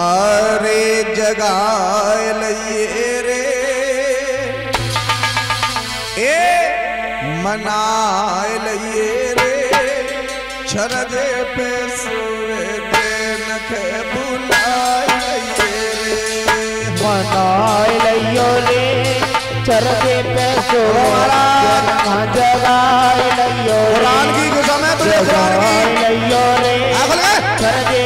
अरे जगाए लिए रे। ए मनाए लिए रे। छरदे पे सुरे ते नखे बुलाए लइए रे। मनाए लियो रे छरदे पे सुवे जगाए लियो कुरान की कसम है तुझे कुरान लियो लइयो रे छरदे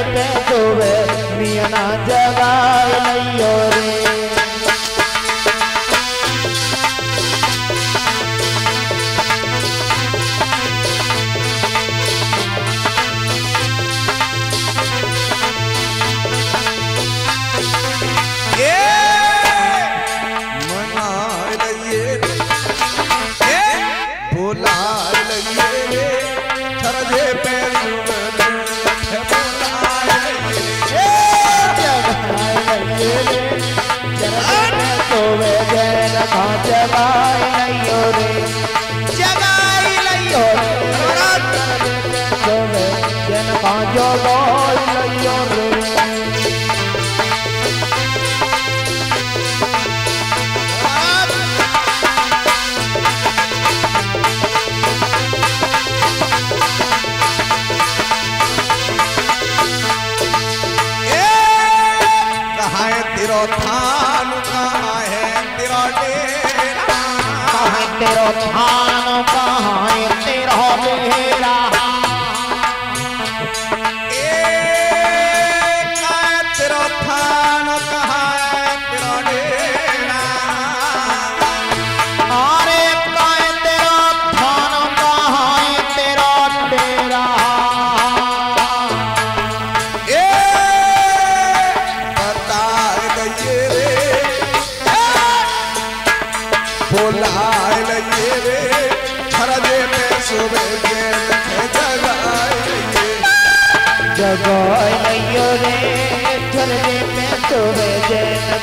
जगाए लइयो रे। रे। जन बाजो तेरो छान कहाँ तेरो देह।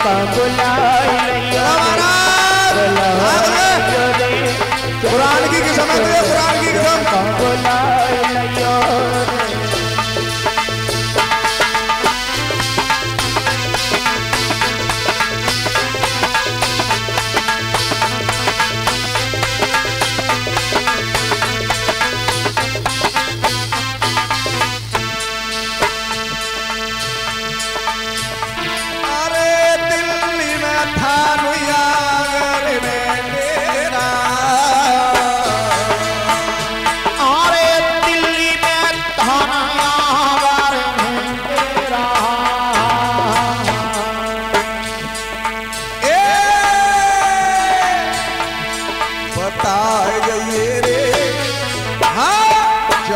का बुलाया कुरान की किस्म है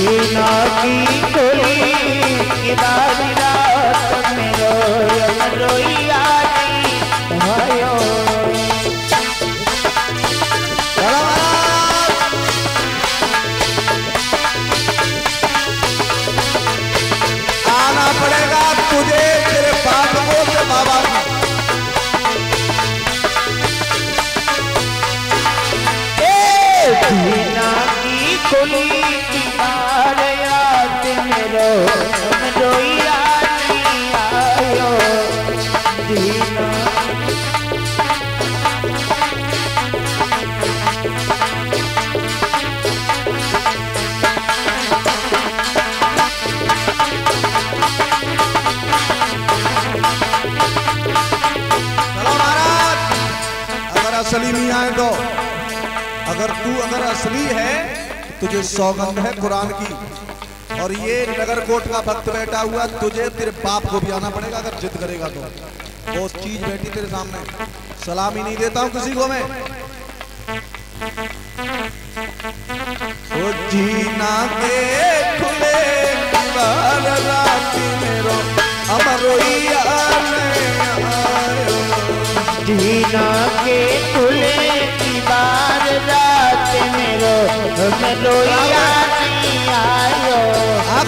झूला की डोली असली है, तुझे सौगंध है कुरान की। और ये नगर कोट का भक्त बैठा हुआ, तुझे तेरे बाप को भी आना पड़ेगा अगर जिद करेगा तो। वो चीज़ बैठी तेरे सामने। सलाम ही नहीं देता हूँ किसी को मैं। जीना के खुले रात मेरो अमरोइया जीना के खुले रात मेरो आयो। हाँ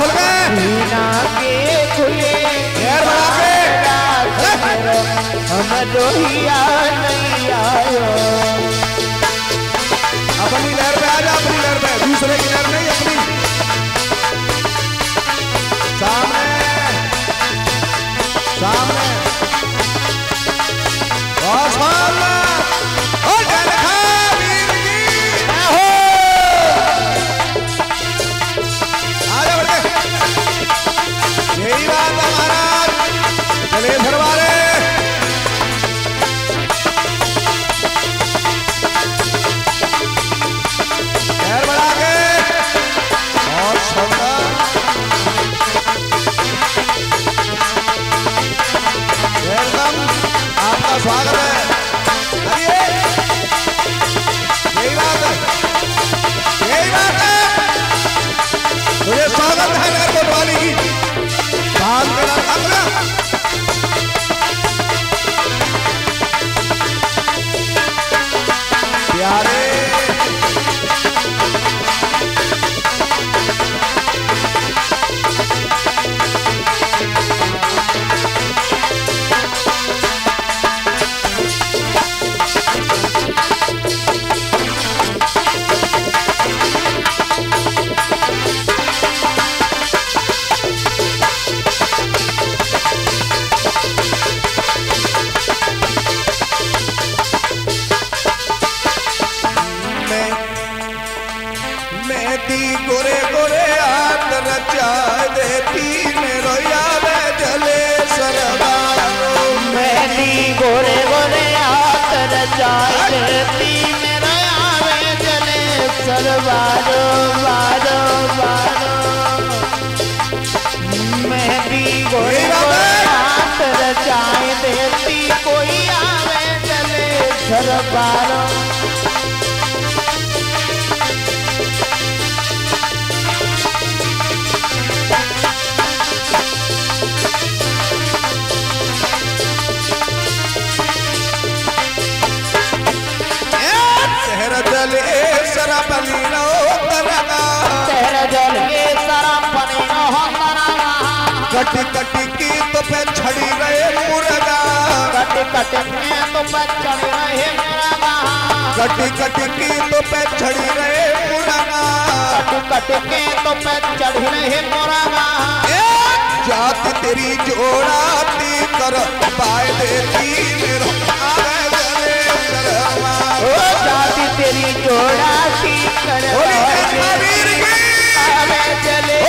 जीना के। खुले नहीं आयो। अपनी लहर पे आ जा अपनी लहर पे। दूसरे की लहर नहीं सरवारो वारो वारो मेहंदी गोरे गोरे हाथ रचाए देती कोई आवे सरवारो शहर कटी कटी की तो पे छड़ी रहे मुर्गा कट कट में तो बचड़ रहे मेरा वहाँ कटी कटी की तो पे छड़ी रहे मुर्गा कट कट के तो पे चढ़ रहे मोरा वहाँ जात तेरी जोड़ाती कर पाए देती मेरो आवे ओ जाति तेरी जोड़ा की कर की आवे चले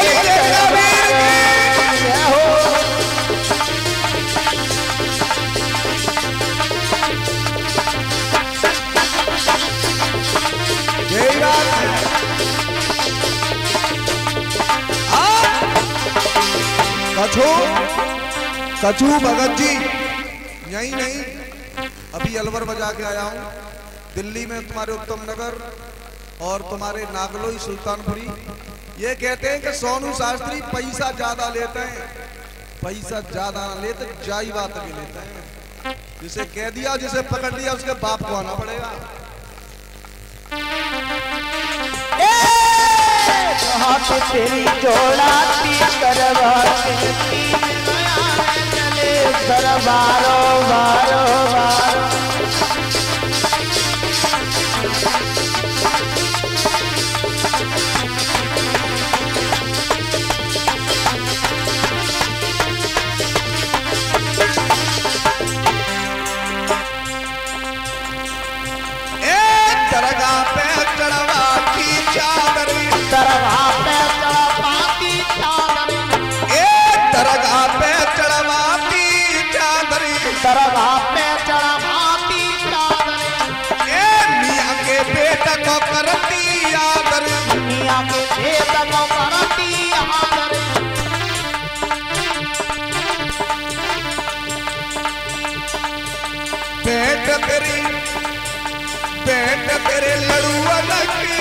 कछु भगत जी। यही नहीं, अभी अलवर बजा के आया हूँ। दिल्ली में तुम्हारे उत्तम नगर और तुम्हारे नागलोई सुल्तानपुरी। ये कहते हैं कि सोनू शास्त्री पैसा ज़्यादा लेते हैं। पैसा ज़्यादा ना लेते, जाई बात भी लेते हैं। जिसे कह दिया, जिसे पकड़ लिया, उसके बाप को आना पड़ेगा। तेरी जोड़ा करवा बारो बारो बैठ तेरी बैठ तेरे लड़ुआ लगी